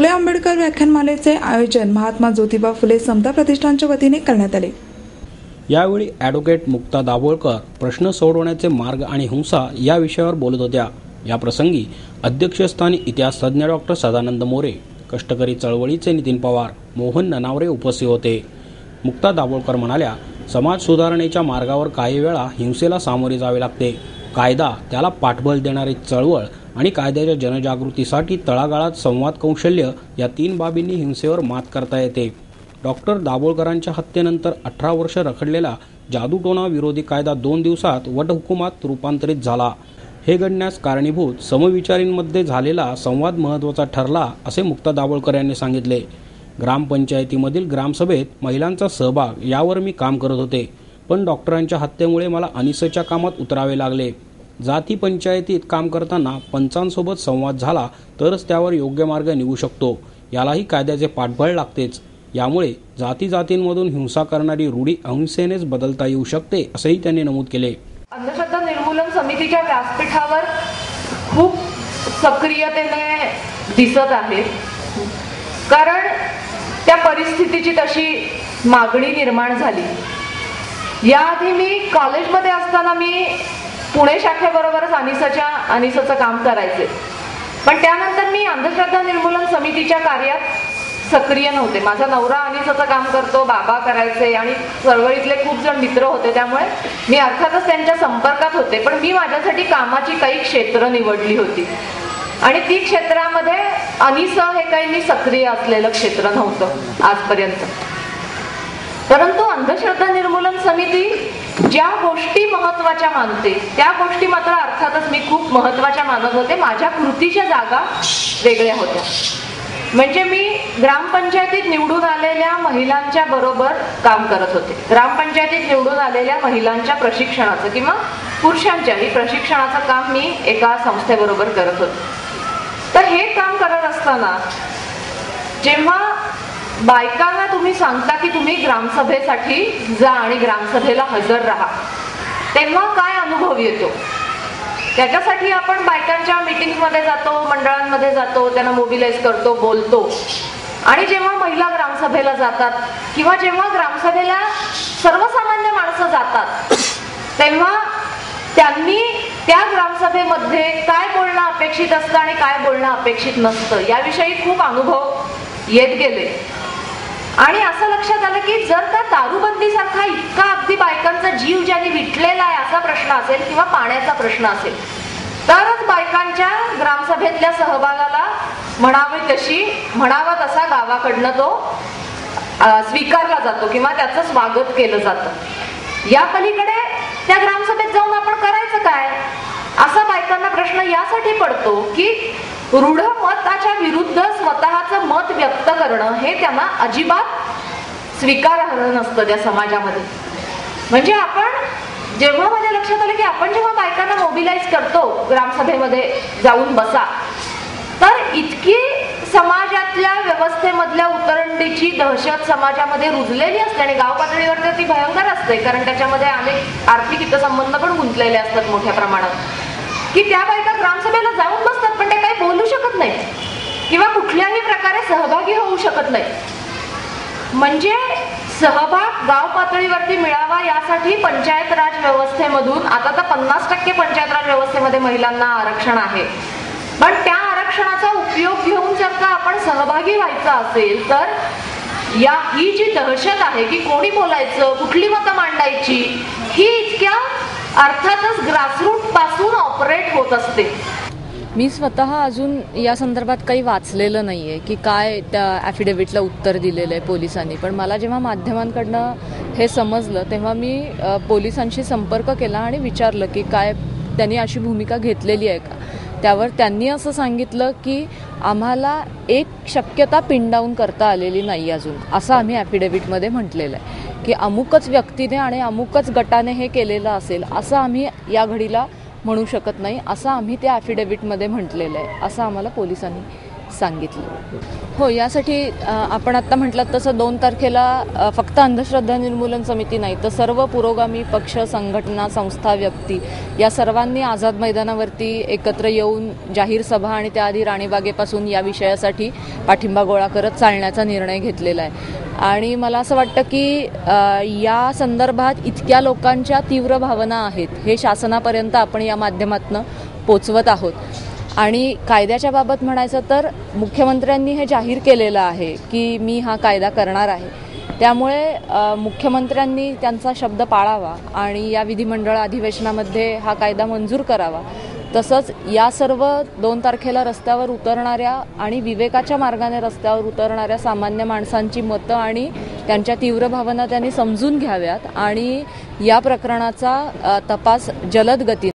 फुले आंबेडकर व्याख्यानमालेचे आयोजन महात्मा ज्योतिबा फुले समता प्रतिष्ठानच्या वतीने करण्यात आले. यावेळी ॲडव्होकेट मुक्ता दाभोळकर प्रश्न सोडवण्याचे मार्ग आणि हिंसा या विषयावर बोलत होत्या. या प्रसंगी अध्यक्षस्थानी इतिहासतज्ञ डॉक्टर सदानंद मोरे कष्टकरी चळवळीचे नितीन पवार मोहन ननावरे उपस्थित होते. मुक्ता दाभोळकर म्हणाल्या समाज सुधारणेच्या मार्गावर काही वेळा हिंसेला सामोरे जावे लागते. कायदा त्याला पाठबळ देणारी चळवळ आणि कायद्याच्या जनजागृतीसाठी तळागाळात संवाद कौशल्य या तीन बाबींनी हिंसेवर मात करता येते. डॉक्टर दाभोळकरांच्या हत्येनंतर अठरा वर्ष रखडलेला जादूटोणा विरोधी कायदा दोन दिवसात वटहुकुमात रूपांतरित झाला. हे घडण्यास कारणीभूत समविचारींमध्ये झालेला संवाद महत्त्वाचा ठरला असे मुक्ता दाभोळकर यांनी सांगितले. ग्रामपंचायतीमधील ग्रामसभेत महिलांचा सहभाग यावर मी काम करत होते पण डॉक्टरांच्या हत्येमुळे मला अनिसच्या कामात उतरावे लागले. जाती पंचायतीत काम करताना पंचांसोबत संवाद झाला तरच त्यावर योग्य मार्ग निघू शकतो. यालाही कायद्याचे पाठबळ लागतेच. यामुळे जाती जातींमधून हिंसा करणारी रूढी अहिंसेनेच बदलता येऊ शकते असंही त्यांनी नमूद केले. अंधश्रद्धा निर्मूलन समितीच्या व्यासपीठावर खूप सक्रियतेने दिसत आहे. कारण त्या परिस्थितीची तशी मागणी निर्माण झाली. याआधी मी कॉलेजमध्ये असताना मी पुणे शाखेबरोबरच अनिसाच्या अनिसाचं काम करायचे. पण त्यानंतर मी अंधश्रद्धा निर्मूलन समितीच्या कार्यात सक्रिय नव्हते. माझा नवरा अनिसाचं काम करतो बाबा करायचे आणि चळवळीतले खूप जण मित्र होते. त्यामुळे मी अर्थातच त्यांच्या संपर्कात होते. पण मी माझ्यासाठी कामाची काही क्षेत्र निवडली होती. आणि ती क्षेत्रामध्ये अनिसा हे काही मी सक्रिय असलेलं क्षेत्र नव्हतं आजपर्यंत. परंतु अंधश्रद्धा निर्मूलन समिती ज्या गोष्टी महत्त्वाच्या मानते त्या गोष्टी मात्र अर्थातच मी खूप महत्त्वाच्या मानत होते. माझ्या कृतीच्या जागा वेगळ्या होत्या. म्हणजे मी ग्रामपंचायतीत निवडून आलेल्या महिलांच्या बरोबर काम करत होते. ग्रामपंचायतीत निवडून आलेल्या महिलांच्या प्रशिक्षणाचं किंवा पुरुषांच्याही प्रशिक्षणाचं काम मी एका संस्थेबरोबर करत होते. तर हे काम करत असताना जेव्हा बायकांना तुम्ही सांगता की तुम्ही ग्रामसभेसाठी जा आणि ग्रामसभेला हजर राहा. तेव्हा काय अनुभव येतो? त्याच्यासाठी आपण बायकांच्या मध्ये जातो मंडळांमध्ये जातो त्यांना मोबिलाइज करतो बोलतो. आणि जेव्हा महिला ग्रामसभेला जातात किंवा जेव्हा ग्रामसभेला सर्वसामान्य माणसं जातात तेव्हा त्यांनी त्या ग्रामसभेमध्ये काय बोलणं अपेक्षित असतं आणि काय बोलणं अपेक्षित नसतं याविषयी खूप अनुभव येत गेले. आणि असं लक्षात आलं की जर त्या दारूबंदी सारखा इतका अगदी बायकांचा जीव ज्याने विटलेला आहे असा प्रश्न असेल किंवा पाण्याचा प्रश्न असेल तरच बायकांच्या ग्रामसभेतल्या सहभागाला म्हणावी तशी म्हणावा तसा गावाकडनं तो स्वीकारला जातो किंवा त्याचं स्वागत केलं जातं. या पलीकडे त्या ग्रामसभेत जाऊन आपण करायचं काय? असा बायकांना प्रश्न यासाठी पडतो की रूढ मताच्या विरुद्ध स्वतःच मत व्यक्त करणं हे त्यांना अजिबात स्वीकारार्ह नसतं त्या समाजामध्ये. म्हणजे आपण जेव्हा माझ्या लक्षात आलं की आपण जेव्हा बायकांना मोबिलाइज करतो ग्रामसभेमध्ये जाऊन बसा तर इतकी समाजातल्या व्यवस्थेमधल्या उतरंडीची दहशत समाजामध्ये रुजलेली असते आणि गाव पातळीवर ती भयंकर असते कारण त्याच्यामध्ये अनेक आर्थिक हितसंबंध पण गुंतलेले असतात मोठ्या प्रमाणात. की त्या बायका ग्रामसभेला जाऊन बसतात पण ते काही बोलू शकत नाही किंवा कुठल्याही प्रकारे सहभागी होऊ शकत नाही म्हणजे सहभाग गाव पातळीवरती मिळावा यासाठी पंचायत राज व्यवस्थेमधून आता तर पन्नास टक्के पंचायत राज व्यवस्थेमध्ये महिलांना आरक्षण आहे. पण त्या आरक्षणाचा उपयोग घेऊन जर का आपण सहभागी व्हायचा असेल तर या ही जी दहशत आहे की कोणी बोलायचं कुठली मतं मांडायची ही इतक्या अर्थातच ग्रासरूटपासून ऑपरेट होत असते. मी स्वतः अजून या संदर्भात काही वाचलेलं नाही आहे की काय त्या ॲफिडेव्हिटला उत्तर दिलेलं आहे पोलिसांनी. पण मला जेव्हा माध्यमांकडनं हे समजलं तेव्हा मी पोलिसांशी संपर्क केला आणि विचारलं की काय त्यांनी अशी भूमिका घेतलेली आहे का? त्यावर त्यांनी असं सांगितलं की आम्हाला एक शक्यता पिनडाऊन करता आलेली नाही अजून असं आम्ही ॲफिडेव्हिटमध्ये म्हटलेलं आहे. की अमुकच व्यक्तीने आणि अमुकच गटाने हे केलेलं असेल असं आम्ही या घडीला म्हणू शकत नाही असं आम्ही त्या ॲफिडेव्हिटमध्ये म्हटलेलं आहे असं आम्हाला पोलिसांनी सांगितलं. हो यासाठी आपण आत्ता म्हटलं तसं दोन तारखेला फक्त अंधश्रद्धा निर्मूलन समिती नाही तर सर्व पुरोगामी पक्ष संघटना संस्था व्यक्ती या सर्वांनी आझाद मैदानावरती एकत्र येऊन जाहीर सभा आणि त्याआधी राणीबागेपासून या विषयासाठी पाठिंबा गोळा करत चालण्याचा निर्णय घेतलेला आहे. आणि मला असं वाटतं की या संदर्भात इतक्या लोकांच्या तीव्र भावना आहेत हे शासनापर्यंत आपण या माध्यमातून पोचवत आहोत. आणि कायद्याच्या बाबत म्हणायचं तर मुख्यमंत्र्यांनी हे जाहीर केलेलं आहे की मी हा कायदा करणार आहे. त्यामुळे मुख्यमंत्र्यांनी त्यांचा शब्द पाळावा आणि या विधिमंडळ अधिवेशनामध्ये हा कायदा मंजूर करावा. तसंच या सर्व दोन तारखेला रस्त्यावर उतरणाऱ्या आणि विवेकाच्या मार्गाने रस्त्यावर उतरणाऱ्या सामान्य माणसांची मतं आणि त्यांच्या तीव्र भावना त्यांनी समजून घ्याव्यात आणि या प्रकरणाचा तपास जलद गती